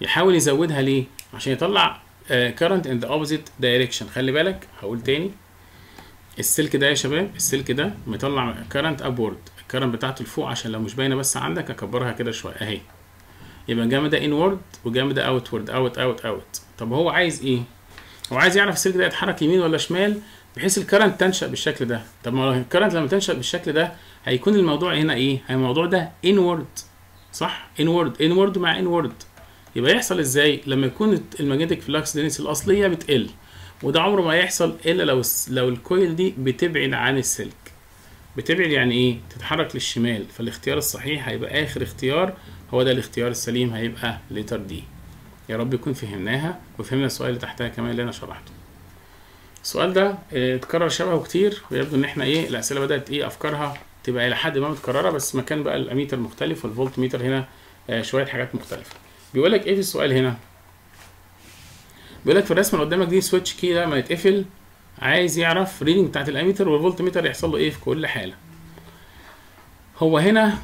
يحاول يزودها ليه؟ عشان يطلع current in the opposite direction خلي بالك هقول تاني. السلك ده يا شباب السلك ده مطلع current upward ال current بتاعته لفوق عشان لو مش باينة بس عندك أكبرها كده شوية. أهي. يبقى الجنب ده inward والجنب ده outward out out out طب هو عايز إيه؟ هو عايز يعرف السلك ده يتحرك يمين ولا شمال بحيث ال current تنشأ بالشكل ده. طب ما ال current لما تنشأ بالشكل ده هيكون الموضوع هنا إيه؟ الموضوع ده inward صح؟ inward inward مع inward يبقى يحصل إزاي؟ لما يكون ال magnetic flux density الأصلية بتقل وده عمره ما يحصل إلا لو لو ال coil دي بتبعد عن السلك. بتبعد يعني إيه؟ تتحرك للشمال. فالاختيار الصحيح هيبقى آخر اختيار هو ده الاختيار السليم هيبقى letter D يا رب يكون فهمناها وفهمنا السؤال اللي تحتها كمان اللي أنا شرحته. السؤال ده اتكرر شبهه كتير ويبدو إن إحنا إيه الأسئلة بدأت إيه أفكارها تبقى إلى حد ما متكررة بس مكان بقى الأميتر مختلف والفولت ميتر هنا آه شوية حاجات مختلفة. بيقول لك إيه في السؤال هنا؟ بيقول لك في الرسمة اللي قدامك دي switch K ده ما يتقفل عايز يعرف reading بتاعت الأميتر والفولت ميتر يحصل له إيه في كل حالة. هو هنا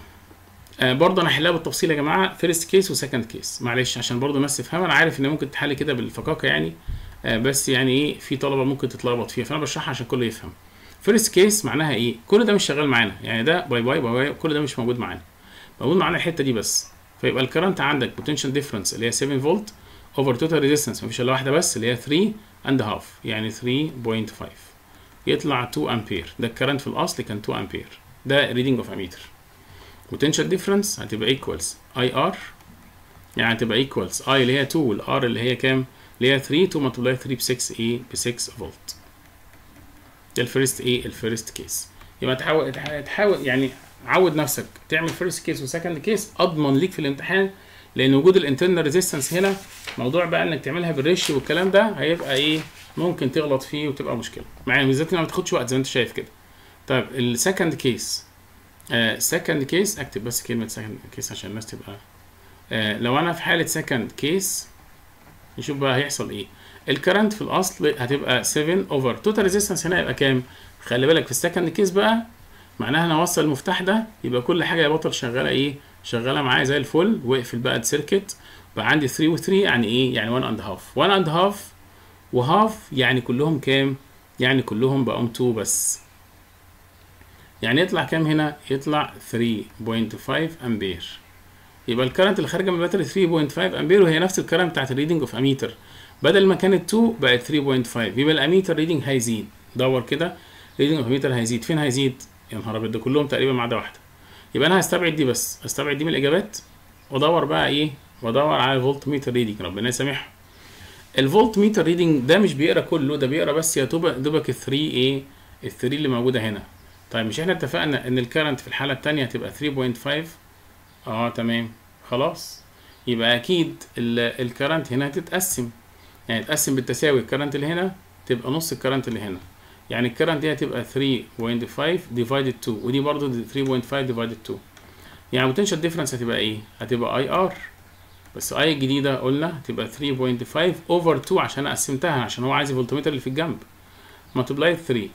آه برضه أنا هحلها بالتفصيل يا جماعة. first case و second case معلش عشان برضه الناس تفهم أنا عارف إن ممكن تحل كده بالفكاكة يعني. آه بس يعني إيه في طلبة ممكن تتلخبط فيها. فأنا بشرحها عشان كله يفهم. first case معناها إيه؟ كل ده مش شغال معانا. يعني ده bye bye bye, bye كل ده مش موجود معانا. موجود معانا الحتة دي بس. فيبقى ال current عندك potential difference اللي هي 7 volt over total resistance مفيش إلا واحدة بس اللي هي 3 and half يعني 3.5 يطلع 2 امبير ده ال current في الأصل كان 2 امبير ده reading of ammeter potential difference هتبقى equals. R يعني هتبقى equals. I اللي هي 2 وال R اللي هي كام؟ اللي هي 3 2 multiply 3 ب 6 إيه ب 6 فولت ده ال first إيه ال first case يبقى تحاول تحاول يعني عود نفسك. تعمل first case و second case أضمن ليك في الامتحان لأن وجود ال internal resistance هنا موضوع بقى إنك تعملها بال ratio والكلام ده هيبقى إيه؟ ممكن تغلط فيه وتبقى مشكلة. مع بالذات ما بتاخدش وقت زي ما أنت شايف كده. طيب ال second case second case اكتب بس كلمة second case عشان الناس تبقى آه لو أنا في حالة second case نشوف بقى هيحصل إيه. ال current في الأصل هتبقى 7 over total resistance هنا يبقى كام؟ خلي بالك في ال second case بقى معناها أنا اوصل المفتاح ده يبقى كل حاجة يا بطل شغالة إيه؟ شغالة معايا زي الفل واقفل بقى ال circuit بقى عندي 3 و3 يعني إيه؟ يعني 1 and half 1 and half و half يعني كلهم كام؟ يعني كلهم بقوا 2 بس. يعني يطلع كام هنا؟ يطلع 3.5 أمبير. يبقى ال current اللي خارجه من ال battery 3.5 أمبير وهي نفس ال current بتاعت ال reading of ammeter. بدل ما كانت 2 بقت 3.5 يبقى ال ammeter reading هيزيد. دور كده. reading of ammeter هيزيد. فين هيزيد؟ يا نهار أبيض ده كلهم تقريبا ما عدا واحدة. يبقى أنا هستبعد دي بس. هستبعد دي من الإجابات وأدور بقى إيه؟ وأدور على ال voltmeter reading. ربنا يسامحهم ال voltmeter reading ده مش بيقرأ كله ده بيقرأ بس يا دوبك دوبك ال 3 إيه؟ ال 3 اللي موجودة هنا. طيب مش إحنا اتفقنا إن ال current في الحالة الثانية هتبقى 3.5 آه تمام. خلاص. يبقى أكيد ال current هنا هتتقسم. يعني تقسم بالتساوي. ال current اللي هنا تبقى نص ال current اللي هنا. يعني ال current دي هتبقى 3.5 divided 2 ودي برضو 3.5 divided 2 يعني ال potential difference هتبقى إيه؟ هتبقى اي ار بس اي الجديدة قلنا هتبقى 3.5 over 2 عشان قسمتها عشان هو عايز الفولتمتر اللي في الجنب. multiply 3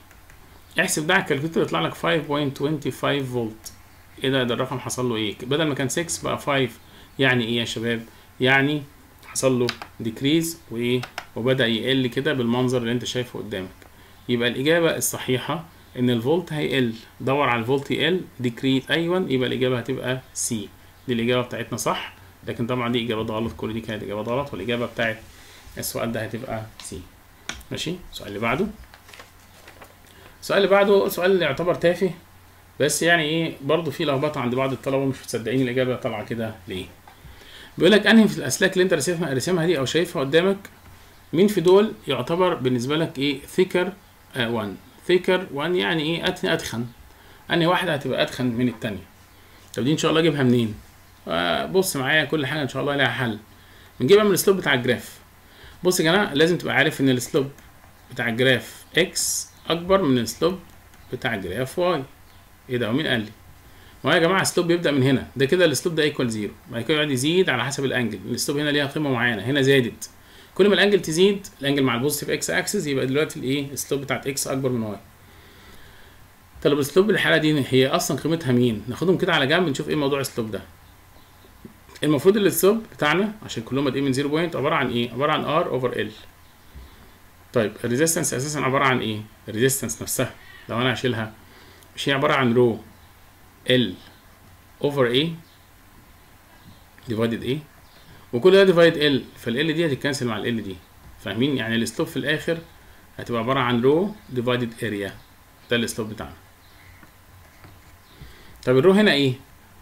احسب ده على ال calculator يطلع لك 5.25 فولت إيه ده؟ ده الرقم حصل له إيه؟ بدل ما كان 6 بقى 5 يعني إيه يا شباب؟ يعني حصل له decrease وايه؟ وبدأ يقل كده بالمنظر اللي انت شايفه قدامك. يبقى الإجابة الصحيحة إن الفولت هيقل. دور على الفولت يقل decrease أيوه. يبقى الإجابة هتبقى C دي الإجابة بتاعتنا صح؟ لكن طبعا دي اجابات غلط. كل دي كانت اجابات غلط والإجابة بتاعت السؤال ده هتبقى C ماشي؟ السؤال اللي بعده. السؤال اللي بعده سؤال يعتبر تافه بس يعني إيه برضه في لخبطة عند بعض الطلبة مش مصدقين الإجابة طالعة كده ليه؟ بيقول لك أنهي في الأسلاك اللي أنت راسمها راسمها دي أو شايفها قدامك؟ مين في دول يعتبر بالنسبة لك إيه thicker 1 thicker 1 يعني إيه أتخن. أنهي واحدة هتبقى أتخن من الثانية طب دي إن شاء الله أجيبها منين؟ بص معايا كل حاجة إن شاء الله لها حل. بنجيبها من ال slope بتاع ال graph. بص يا جماعة لازم تبقى عارف إن ال slope بتاع ال graph X أكبر من ال slope بتاع ال graph Y إيه ده؟ ومين قال لي؟ ما يا جماعة ال slope بيبدأ من هنا. ده كده ال slope ده equal zero بعد كده يقعد يزيد على حسب ال angle ال slope هنا ليها قيمة معينة. هنا زادت. كل ما ال angle تزيد ال angle مع ال positive X axis يبقى دلوقتي الايه ال slope بتاعت X أكبر من Y طب ال slope الحالة دي هي أصلا قيمتها مين؟ ناخدهم كده على جنب نشوف إيه موضوع ال slope ده. المفروض ال slope بتاعنا عشان كلهم بادئين من 0 point عبارة عن إيه؟ عبارة عن R over L طيب ال resistance أساسا عبارة عن إيه؟ ال resistance نفسها. لو أنا هشيلها مش هي عبارة عن rho L over A divided A وكل ده divide L ف L دي هتتكنسل مع L دي. فاهمين؟ يعني ال slope في الآخر هتبقى عبارة عن rho divided area ده ال slope بتاعنا. طب ال rho هنا إيه؟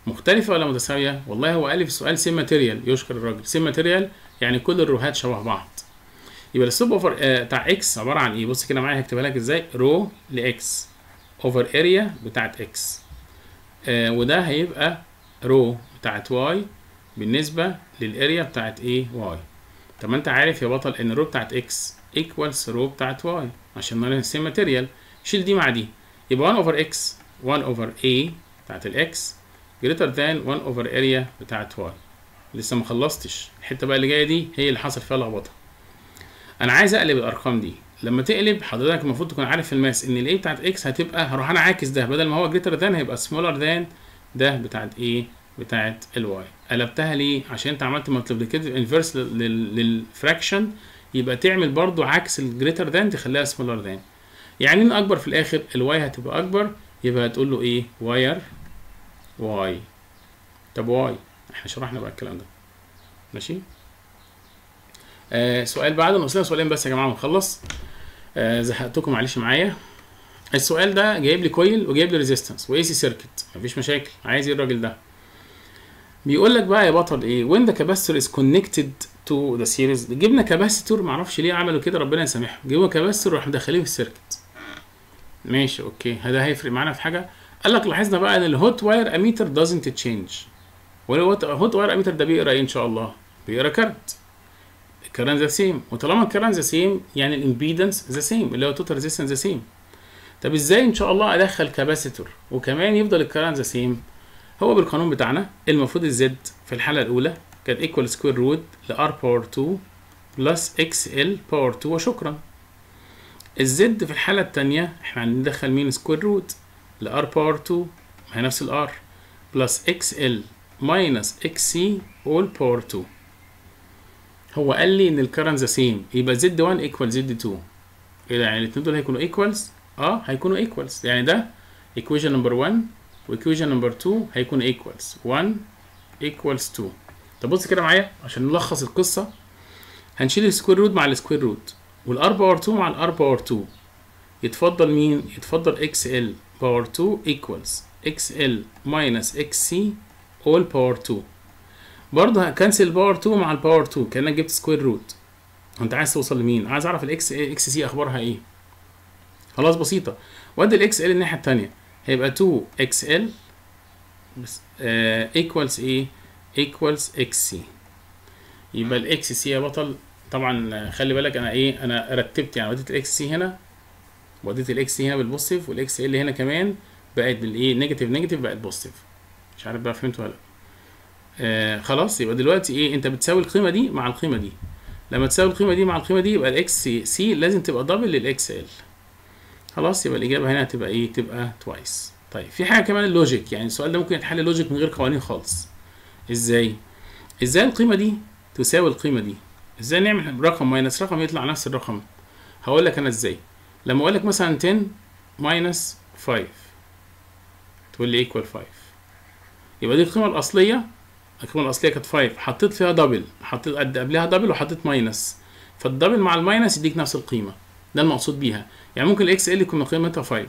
مختلفة ولا متساوية؟ والله هو قال في السؤال same material يشكر الراجل. same material يعني كل ال rho ات شبه بعض. يبقى ال slope over آه بتاع X عبارة عن إيه؟ بص كده معايا هكتبها لك إزاي؟ rho ل X over area بتاعت X آه وده هيبقى rho بتاعت Y بالنسبة لل area بتاعت إيه؟ Y طب ما أنت عارف يا بطل إن rho بتاعت X equals rho بتاعت Y عشان نرى ال same material شيل دي مع دي. يبقى 1 over X 1 over a بتاعت ال X greater than 1 over area بتاعت Y لسه ما خلصتش. الحتة بقى اللي جاية دي هي اللي حصل فيها لخبطة. أنا عايز اقلب الارقام دي. لما تقلب حضرتك المفروض تكون عارف ال maths ان ال A بتاعت X هتبقى هروح أنا عاكس ده بدل ما هو greater than هيبقى smaller than ده بتاعت إيه بتاعت ال Y قلبتها ليه؟ عشان انت عملت multiplicative inverse لل fraction يبقى تعمل برضو عكس ال greater than تخليها smaller than يعني إن أكبر في الآخر ال Y هتبقى أكبر يبقى هتقول له إيه؟ wire Y طب why إحنا شرحنا بقى الكلام ده. ماشي؟ آه سؤال بعده ناقص لنا سؤالين بس يا جماعة ونخلص آه زهقتكم معلش معايا. السؤال ده جايب لي coil وجايب لي resistance و AC circuit مفيش مشاكل عايز إيه الراجل ده. بيقول لك بقى يا بطل إيه when the capacitor is connected to the series. جبنا capacitor معرفش ليه عملوا كده ربنا يسامحهم جابوا capacitor وراح مدخليه في ال circuit ماشي okay. هذا هيفرق معانا في حاجة. قال لك لاحظنا بقى إن ال hot wire ammeter doesn't change. وال hot wire ammeter ده بيقرأ إيه إن شاء الله؟ بيقرأ current ال current the same. وطالما ال current the same يعني ال impedance the same اللي هو total resistance the same. طب إزاي إن شاء الله أدخل capacitor وكمان يفضل ال current the same. هو بالقانون بتاعنا المفروض ال Z في الحالة الأولى كانت equal square root ل r power 2 plus XL power 2 وشكرا. ال Z في الحالة الثانية إحنا هندخل مين square root ل r power 2 ما هي نفس ال R plus XL minus XC all power 2 هو قال لي إن ال current the same يبقى Z 1 equal Z 2 إيه ده؟ يعني الاثنين دول هيكونوا equals آه هيكونوا equals يعني ده equation number 1 و equation number 2 هيكون equals 1 equals 2 طب بص كده معايا عشان نلخص القصة. هنشيل ال square root مع ال square root وال R power 2 مع ال R power 2 يتفضل مين؟ يتفضل XL power 2 equals XL minus XC all power 2 برضه هكنسل power 2 مع ال power 2 كأنك جبت square root انت عايز توصل لمين؟ عايز اعرف ال X XC اخبارها إيه؟ خلاص بسيطة. وادي ال XL الناحية الثانية هيبقى 2 XL equals إيه equals XC يبقى ال XC يا بطل طبعا خلي بالك أنا إيه أنا رتبت يعني وديت ال XC هنا وديت ال XC هنا بال positive وال XL هنا كمان بقت بالايه negative negative بقت positive مش عارف بقى فهمت ولا لأ. آه خلاص يبقى دلوقتي إيه؟ أنت بتساوي القيمة دي مع القيمة دي. لما تساوي القيمة دي مع القيمة دي يبقى الاكس سي, لازم تبقى double لل XL خلاص يبقى الإجابة هنا هتبقى إيه؟ تبقى twice طيب في حاجة كمان ال logic يعني السؤال ده ممكن يتحل logic من غير قوانين خالص. إزاي؟ إزاي القيمة دي تساوي القيمة دي؟ إزاي نعمل رقم minus رقم يطلع نفس الرقم. هقول لك أنا إزاي. لما أقول لك مثلا 10 minus 5 تقول لي equal 5 يبقى دي القيمة الأصلية القيمه الاصليه كانت 5 حطيت فيها double حطيت قد قبلها double وحطيت minus فال double مع ال minus يديك نفس القيمة. ده المقصود بيها. يعني ممكن ال XL يكون قيمتها 5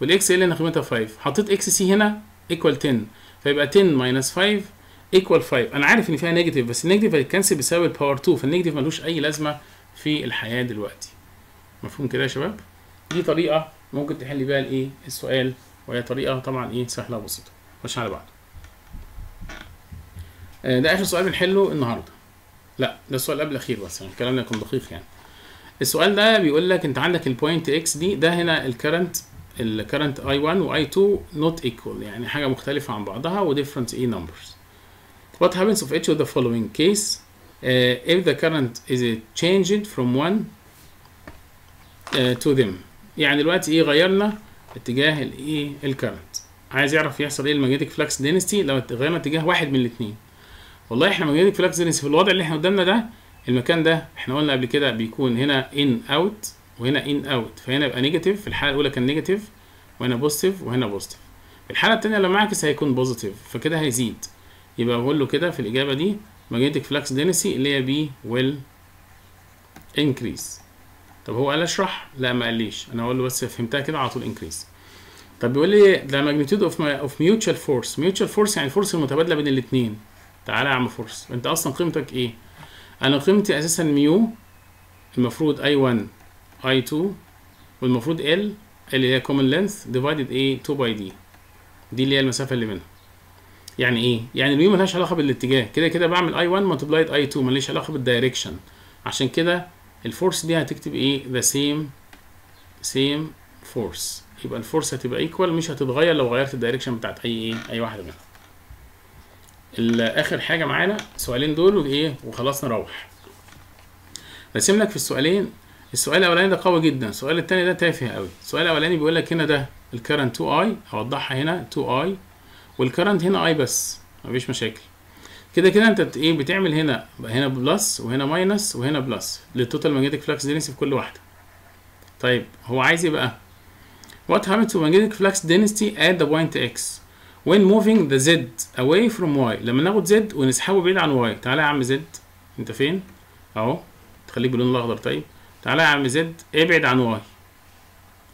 وال XL هنا قيمتها 5 حطيت إكس سي هنا ايكوال 10 فيبقى 10 ماينس 5 ايكوال 5 أنا عارف إن فيها نيجاتيف بس النيجاتيف هيتكنسل بيساوي الباور 2 فالنيجاتيف ملوش أي لازمة في الحياة دلوقتي. مفهوم كده يا شباب؟ دي طريقة ممكن تحل بيها الايه السؤال. وهي طريقة طبعا إيه؟ سهلة وبسيطة. خش على بعض ده آخر سؤال بنحله النهارده. لا ده السؤال قبل الأخير بس يعني الكلام ده يكون دقيق يعني. السؤال ده بيقول لك انت عندك ال point X دي ده هنا ال current ال current I 1 و I 2 not equal يعني حاجة مختلفة عن بعضها و different e numbers. What happens of each of the following case uh, if the current is changed from one uh, to them. يعني دلوقتي إيه غيرنا اتجاه الايه ال current عايز يعرف يحصل إيه ال magnetic flux density لو غيرنا اتجاه واحد من الاثنين والله إحنا magnetic flux density في الوضع اللي إحنا قدامنا ده المكان ده إحنا قلنا قبل كده بيكون هنا in out وهنا in out فهنا يبقى negative في الحالة الأولى كان negative وهنا بوزيتيف وهنا بوزيتيف الحالة الثانية لما اعكس هيكون بوزيتيف فكده هيزيد. يبقى بقول له كده في الإجابة دي magnetic flux density اللي هي B will increase. طب هو قال اشرح؟ لا ما قاليش. أنا أقول له بس فهمتها كده على طول increase. طب بيقول لي ده magnitude of of mutual force. mutual force يعني ال force المتبادلة بين الاثنين تعالى يا عم force. انت أصلا قيمتك إيه؟ أنا قيمتي أساسا μ المفروض I 1 I 2 والمفروض ال L اللي هي common length divided إيه 2 π d دي اللي هي المسافة اللي منها. يعني إيه؟ يعني ال μ ملهاش علاقة بالاتجاه. كده كده بعمل I 1 multiplied I 2 ماليش علاقة بال direction عشان كده ال force دي هتكتب إيه؟ the same same force. يبقى ال force هتبقى equal مش هتتغير لو غيرت ال direction بتاعت أي إيه؟ أي واحدة منهم اخر حاجة معانا السؤالين دول وإيه وخلاص نروح. راسم لك في السؤالين. السؤال الأولاني ده قوي جدا السؤال الثاني ده تافه قوي. السؤال الأولاني بيقول لك هنا ده ال current 2 I أوضحها هنا 2 I وال current هنا I بس مفيش مشاكل. كده كده أنت إيه بتعمل هنا هنا plus وهنا minus وهنا plus لل total magnetic flux density في كل واحدة. طيب هو عايز إيه بقى؟ What happens to magnetic flux density at the point x when moving the z away from y. لما ناخد z ونسحبه بعيد عن y. تعالى يا عم z. انت فين؟ اهو. تخليك باللون الأخضر. طيب. تعالى يا عم z ابعد عن y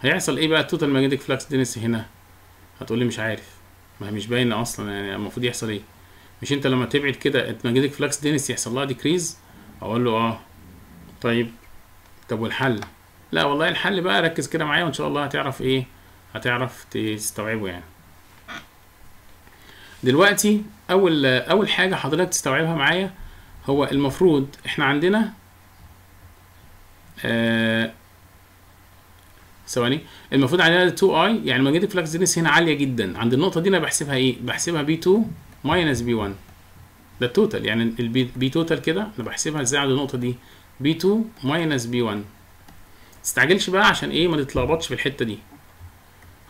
هيحصل إيه بقى؟ ال total magnetic flux density هنا. هتقول لي مش عارف. ما هي مش باينة أصلا يعني المفروض يحصل إيه. مش أنت لما تبعد كده ال magnetic flux density يحصل لها decrease أقول له آه. طيب. طب والحل؟ لا والله الحل بقى ركز كده معايا وإن شاء الله هتعرف إيه؟ هتعرف تستوعبه يعني. دلوقتي أول أول حاجة حضرتك تستوعبها معايا هو المفروض إحنا عندنا آه ثواني المفروض عندنا 2 I يعني magnetic flux density هنا عالية جدا. عند النقطة دي أنا بحسبها إيه؟ بحسبها B 2 minus B 1 ده ال total يعني ال B B total كده أنا بحسبها إزاي عند النقطة دي؟ B 2 minus B 1 تستعجلش بقى عشان إيه ما تتلخبطش في الحتة دي.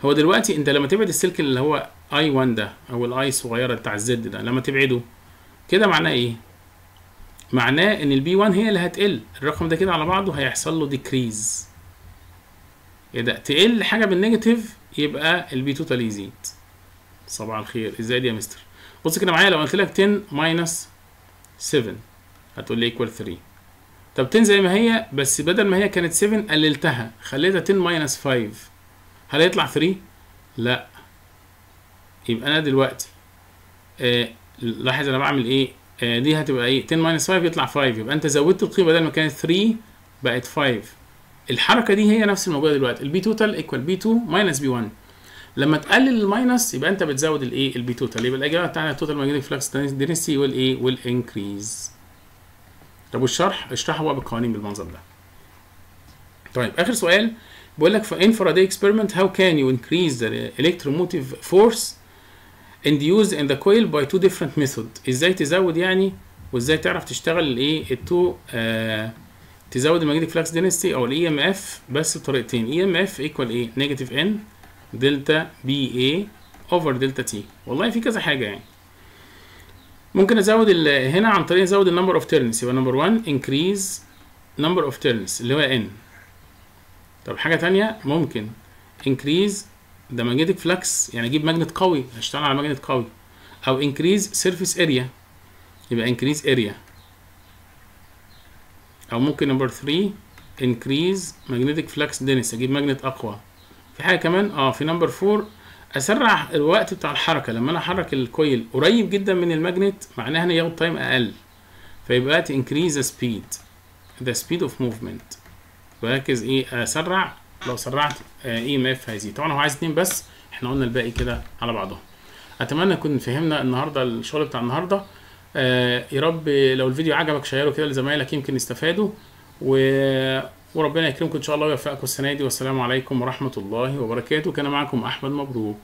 هو دلوقتي أنت لما تبعد السلك اللي هو I 1 ده أو ال I الصغيره بتاع ال z ده لما تبعده. كده معناه إيه؟ معناه ان ال B 1 هي اللي هتقل. الرقم ده كده على بعضه هيحصل له decrease اذا تقل حاجة بال negative يبقى ال B total يزيد صباح الخير. إزاي دي يا مستر؟ بص كده معايا لو قلت لك 10 minus 7 هتقول لي equal 3 طب 10 زي ما هي بس بدل ما هي كانت 7 قللتها. خليتها 10 minus 5 هل هيطلع 3 لا. يبقى أنا دلوقتي آه لاحظ أنا بعمل إيه؟ آه دي هتبقى إيه؟ 10 minus 5 يطلع 5 يبقى انت زودت القيمة بدل ما كانت 3 بقت 5 الحركة دي هي نفس الموجودة دلوقتي. ال B total equal B 2 minus B 1 لما تقلل ال minus يبقى انت بتزود الايه ال B total يبقى الإجابة بتاعنا ال total magnetic flux density والايه وال increase طب والشرح؟ اشرحه بقى بالقوانين بالمنظر ده. طيب آخر سؤال. بيقول لك في Faraday experiment how can you increase the electromotive force induced in the coil by two different method. إزاي تزود يعني وإزاي تعرف تشتغل الايه التو آه تزود ال magnetic flux density أو ال EMF بس بطريقتين. EMF equal إيه؟ negative N delta BA over delta t والله في كذا حاجة يعني. ممكن أزود هنا عن طريق ازود ال number of turns يبقى number 1 increase number of turns اللي هو ان طب حاجة تانية؟ ممكن increase the magnetic flux يعني أجيب magnet قوي هشتغل على magnet قوي. أو increase surface area يبقى increase area أو ممكن number 3 increase magnetic flux density أجيب magnet أقوى. في حاجة كمان آه في number 4 أسرع الوقت بتاع الحركة. لما أنا أحرك ال coil قريب جدا من ال magnet معناها إن ياخد time أقل. فيبقى increase speed the speed of movement بركز إيه أسرع لو سرعت emf هيزيد طبعا هو عايز اتنين بس إحنا قلنا الباقي كده على بعضهم. أتمنى نكون فهمنا النهارده الشغل بتاع النهارده. آه يا رب لو الفيديو عجبك شيره كده لزمايلك يمكن يستفادوا و... وربنا يكرمكم إن شاء الله ويوفقكم السنة دي. والسلام عليكم ورحمة الله وبركاته. كان معكم أحمد مبروك.